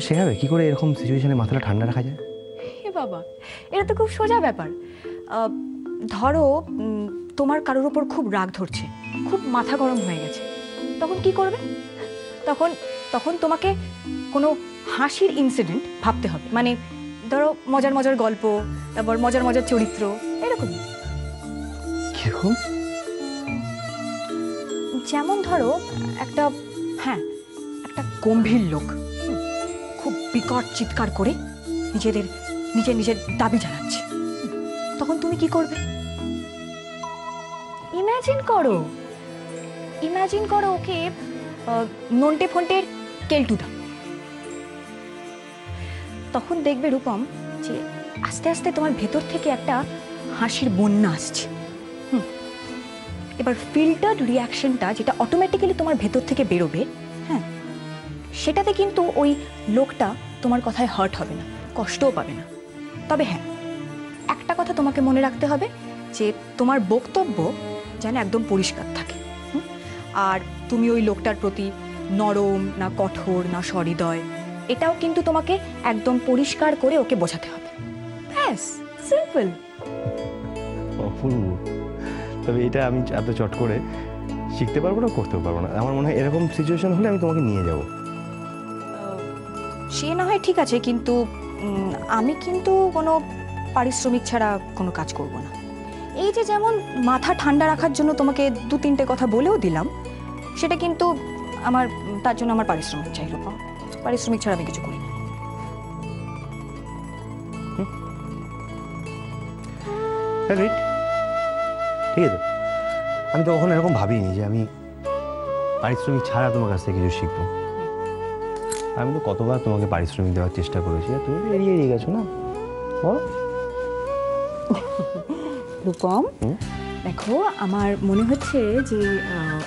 শেখাবে কি করে এরকম সিচুয়েশনে মাথাটা ঠান্ডা রাখা যায়? হে বাবা এটা তো খুব সোজা ব্যাপার। ধরো তোমার কারোর ওপর খুব রাগ ধরছে খুব মাথা গরম হয়ে গেছে। তখন কি করবে? তখন তখন তোমাকে কোনো হাসির ইনসিডেন্ট ভাবতে হবে। মানে ধরো মজার মজার গল্প তারপর মজার মজার চরিত্র এরকম। কীরকম? যেমন ধরো একটা হ্যাঁ একটা গম্ভীর লোক। খুব বিকট চিৎকার করে নিজেদের, নিজের নিজের দাবি জানাচ্ছে। তখন তুমি কি করবে? ইমাজিন করো। ইমাজিন করো ওকে নন্টে ফন্টের কেলটু দাও তখন দেখবে রূপম যে আস্তে আস্তে তোমার ভেতর থেকে একটা হাসির বন্যা আসছে। এবার ফিল্টার্ড রিয়াকশনটা যেটা অটোমেটিক্যালি তোমার ভেতর থেকে বেরোবে সেটাতে কিন্তু ওই লোকটা তোমার কথায় হার্ট হবে না, কষ্টও পাবে না। তবে হ্যাঁ একটা কথা তোমাকে মনে রাখতে হবে যে তোমার বক্তব্য যেন একদম পরিষ্কার থাকে? আর তুমি ওই লোকটার প্রতি নরম, না কঠোর, না সহৃদয়, এটাও কিন্তু তোমাকে একদম পরিষ্কার করে ওকে বোঝাতে হবে। ব্যাস সিম্পল অপূর্ব। তবে এটা আমি এত চট করে শিখতে পারব না, করতেও পারব না। আমার মনে হয় এরকম সিচুয়েশন হলে আমি তোমাকে নিয়ে যাব। সে না হয় ঠিক আছে, কিন্তু আমি কিন্তু কোনো পারিশ্রমিক ছাড়া কোনো কাজ করব না। এই যে যেমন মাথা ঠান্ডা রাখার জন্য তোমাকে দু তিনটে কথা বলেও দিলাম, সেটা কিন্তু আমার, তার জন্য আমার পারিশ্রমিক চাই রূপম পারিশ্রমিক ছাড়া আমি কিছু করি না। ঠিক আছে। আমি তো কখনো এরকম ভাবিনি যে আমি পারিশ্রমিক ছাড়া তোমার কাছ থেকে কিছু শিখব। আমি তো কতবার তোমাকে পারিশ্রমিক দেওয়ার চেষ্টা করেছি আর তুমি তো এড়িয়ে এড়িয়ে গেছো না? বলো। রূপম? দেখো আমার মনে হচ্ছে যে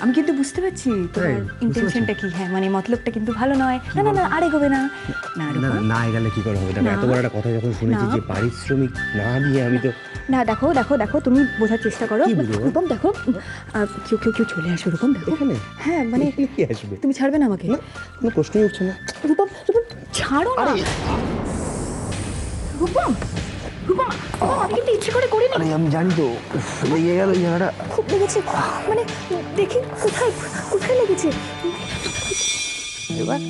আমি কিন্তু বুঝতে পারছি তোমার ইন্টেনশনটা কি। হ্যাঁ মানে মতলবটা কিন্তু ভালো নয়। না না না আর এগোবে না। না না রূপম। না গেলে কি করে হবে? দেখো এত বড় একটা কথা যখন শুনেছি যে পারিশ্রমিক না দিয়ে আমি তো না দেখো দেখো দেখো তুমি বোঝার চেষ্টা করো? রূপম দেখো কেউ কেউ কেউ চলে আসো রূপম দেখো। হ্যাঁ মানে কি আসবে? তুমি ছাড়বে না আমাকে? কোনো প্রশ্নই উঠছে না। রূপম রূপম ছাড়ো না। রূপম রূপম রূপম, আমি কিন্তু ইচ্ছে করে করিনি। আরে আমি জানি তো। উফ, লেগে গেল জায়গাটা। খুব লেগেছে মানে দেখি কোথায় কোথায় লেগেছে। এবার?